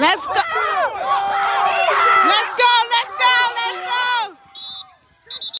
Let's